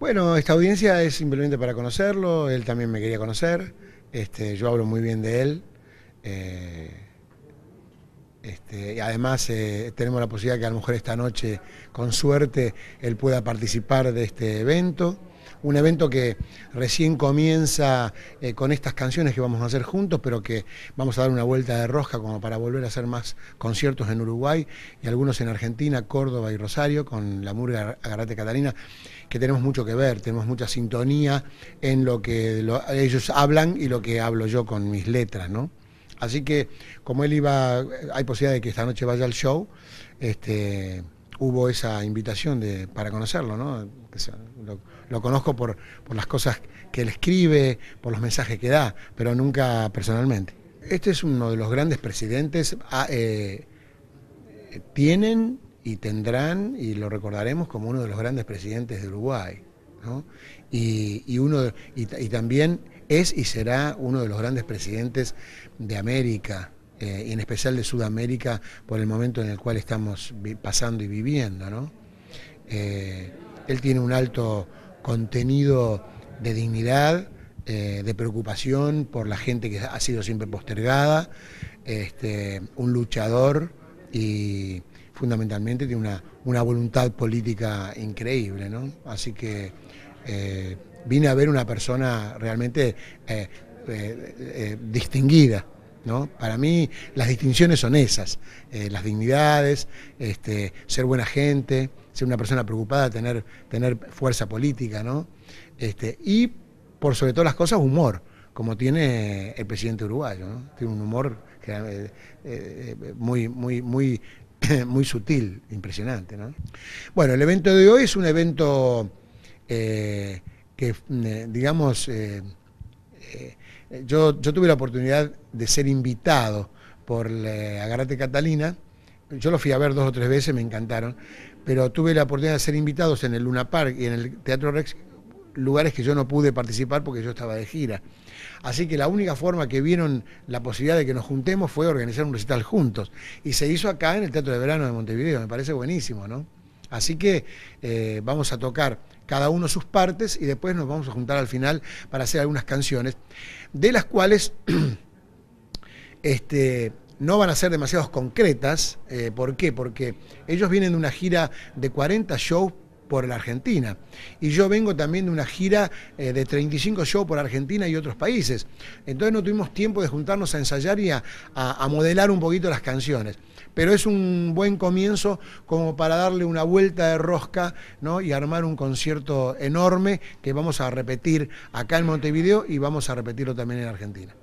Bueno, esta audiencia es simplemente para conocerlo, él también me quería conocer, este, yo hablo muy bien de él. Eh, este, y además eh, tenemos la posibilidad que a lo mejor esta noche, con suerte, él pueda participar de este evento un evento que recién comienza eh, con estas canciones que vamos a hacer juntos, pero que vamos a dar una vuelta de rosca como para volver a hacer más conciertos en Uruguay y algunos en Argentina, Córdoba y Rosario, con la Murga Agarrate Catalina, que tenemos mucho que ver, tenemos mucha sintonía en lo que ellos hablan y lo que hablo yo con mis letras, ¿no? Así que como él iba, hay posibilidad de que esta noche vaya al show, este, hubo esa invitación de, para conocerlo, ¿no? Lo, conozco por, las cosas que él escribe, por los mensajes que da, pero nunca personalmente. Este es uno de los grandes presidentes, ah, eh, tienen y tendrán, y lo recordaremos como uno de los grandes presidentes de Uruguay, ¿no? y, uno, y también es y será uno de los grandes presidentes de América, eh, y en especial de Sudamérica, por el momento en el cual estamos pasando y viviendo. Eh, él tiene un alto contenido de dignidad, eh, de preocupación por la gente que ha sido siempre postergada, este, un luchador y fundamentalmente tiene una, una voluntad política increíble. ¿no? Así que vine a ver una persona realmente distinguida. Para mí las distinciones son esas, eh, las dignidades, este, ser buena gente, ser una persona preocupada, tener, tener fuerza política, ¿no? Este, y por sobre todas las cosas, humor, como tiene el presidente uruguayo, Tiene un humor eh, eh, muy, muy, muy, muy sutil, impresionante, Bueno, el evento de hoy es un evento que, digamos, yo, tuve la oportunidad de ser invitado por Agarrate Catalina, yo lo fui a ver dos o tres veces, me encantaron, pero tuve la oportunidad de ser invitados en el Luna Park y en el Teatro Rex, lugares que yo no pude participar porque yo estaba de gira. Así que la única forma que vieron la posibilidad de que nos juntemos fue organizar un recital juntos. Y se hizo acá en el Teatro de Verano de Montevideo, me parece buenísimo, ¿no? Así que eh, vamos a tocar cada uno sus partes y después nos vamos a juntar al final para hacer algunas canciones, de las cuales este, no van a ser demasiado concretas. Eh, ¿Por qué? Porque ellos vienen de una gira de 40 shows por la Argentina. Y yo vengo también de una gira eh, de 35 shows por Argentina y otros países. Entonces no tuvimos tiempo de juntarnos a ensayar y a, modelar un poquito las canciones. Pero es un buen comienzo como para darle una vuelta de rosca ¿no? y armar un concierto enorme que vamos a repetir acá en Montevideo y vamos a repetirlo también en Argentina.